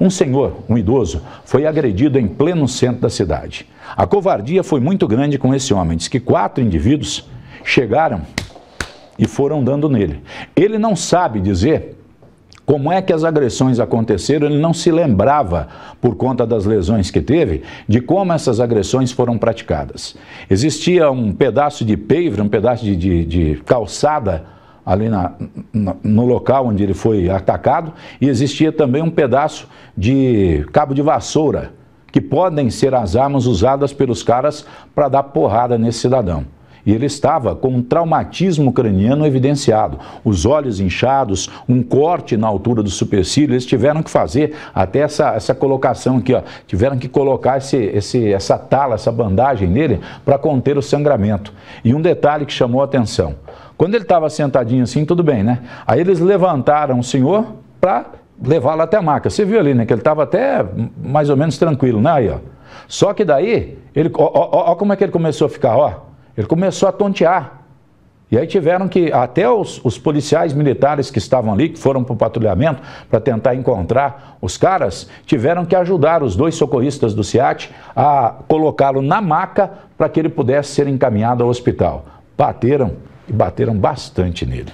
Um senhor, um idoso, foi agredido em pleno centro da cidade. A covardia foi muito grande com esse homem. Diz que quatro indivíduos chegaram e foram dando nele. Ele não sabe dizer como é que as agressões aconteceram, ele não se lembrava, por conta das lesões que teve, de como essas agressões foram praticadas. Existia um pedaço de pavre, um pedaço de, de, de calçada ali na, no local onde ele foi atacado, e existia também um pedaço de cabo de vassoura, que podem ser as armas usadas pelos caras para dar porrada nesse cidadão e ele estava com um traumatismo craniano evidenciado, os olhos inchados, um corte na altura do supercílio, eles tiveram que fazer até essa, essa colocação aqui, ó, tiveram que colocar esse, esse, essa tala, essa bandagem nele para conter o sangramento. E um detalhe que chamou a atenção, quando ele estava sentadinho assim, tudo bem, né? Aí eles levantaram o senhor para levá-lo até a maca. Você viu ali, né? Que ele estava até mais ou menos tranquilo, né? Aí, ó. Só que daí, ele, ó, ó, ó como é que ele começou a ficar, ó. Ele começou a tontear. E aí tiveram que, até os, os policiais militares que estavam ali, que foram para o patrulhamento para tentar encontrar os caras, tiveram que ajudar os dois socorristas do SEAT a colocá-lo na maca para que ele pudesse ser encaminhado ao hospital. Bateram e bateram bastante nele.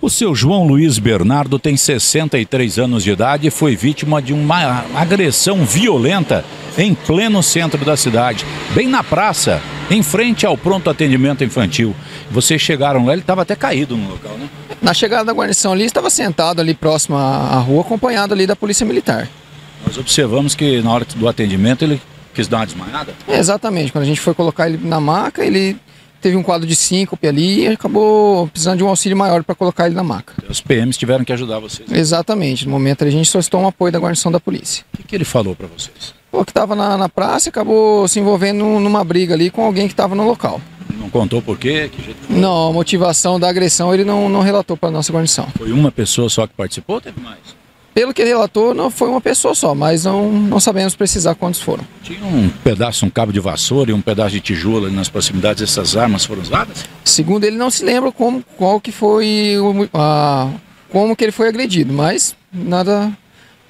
O seu João Luiz Bernardo tem 63 anos de idade e foi vítima de uma agressão violenta em pleno centro da cidade, bem na praça, em frente ao pronto atendimento infantil. Vocês chegaram lá, ele estava até caído no local, né? Na chegada da guarnição ali, estava sentado ali próximo à rua, acompanhado ali da polícia militar. Nós observamos que na hora do atendimento ele quis dar uma desmaiada? É, exatamente, quando a gente foi colocar ele na maca, ele teve um quadro de síncope ali e acabou precisando de um auxílio maior para colocar ele na maca. Os PMs tiveram que ajudar vocês? Exatamente, no momento a gente solicitou um apoio da guarnição da polícia. O que, que ele falou para vocês? Pô, que estava na, na praça e acabou se envolvendo numa briga ali com alguém que estava no local. Não contou por quê? Não, a motivação da agressão ele não, não relatou para a nossa guarnição. Foi uma pessoa só que participou ou teve mais? Pelo que relatou, não foi uma pessoa só, mas não, não sabemos precisar quantos foram. Tinha um pedaço, um cabo de vassoura e um pedaço de tijolo nas proximidades dessas armas foram usadas? Segundo ele, não se lembra como, qual que foi a, como que ele foi agredido, mas nada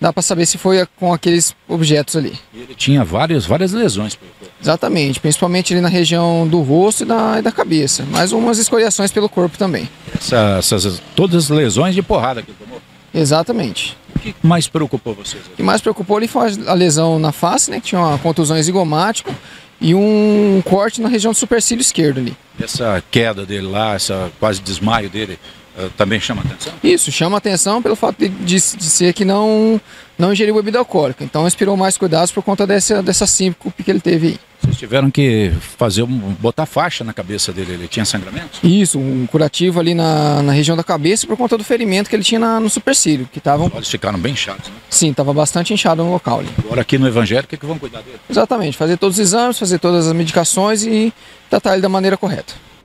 dá para saber se foi com aqueles objetos ali. E ele tinha várias, várias lesões. Exatamente, principalmente ali na região do rosto e da, e da cabeça, mais umas escoriações pelo corpo também. Essa, essas, todas as lesões de porrada que ele tomou? Exatamente. O que mais preocupou vocês? O que mais preocupou ali foi a lesão na face, né, que tinha uma contusão exigomática e um corte na região do supercílio esquerdo ali. Essa queda dele lá, essa quase desmaio dele, também chama atenção? Isso, chama atenção pelo fato de, de, de, ser que não, não ingeriu bebida alcoólica. Então inspirou mais cuidados por conta dessa, dessa síncope que ele teve aí. Vocês tiveram que fazer um, botar faixa na cabeça dele, ele tinha sangramento? Isso, um curativo ali na, na região da cabeça por conta do ferimento que ele tinha na, no supercílio, que estavam... Os olhos ficaram bem inchados, né? Sim, estava bastante inchado no local ali. Agora aqui no Evangelho, o que, que vão cuidar dele? Exatamente, fazer todos os exames, fazer todas as medicações e tratar ele da maneira correta.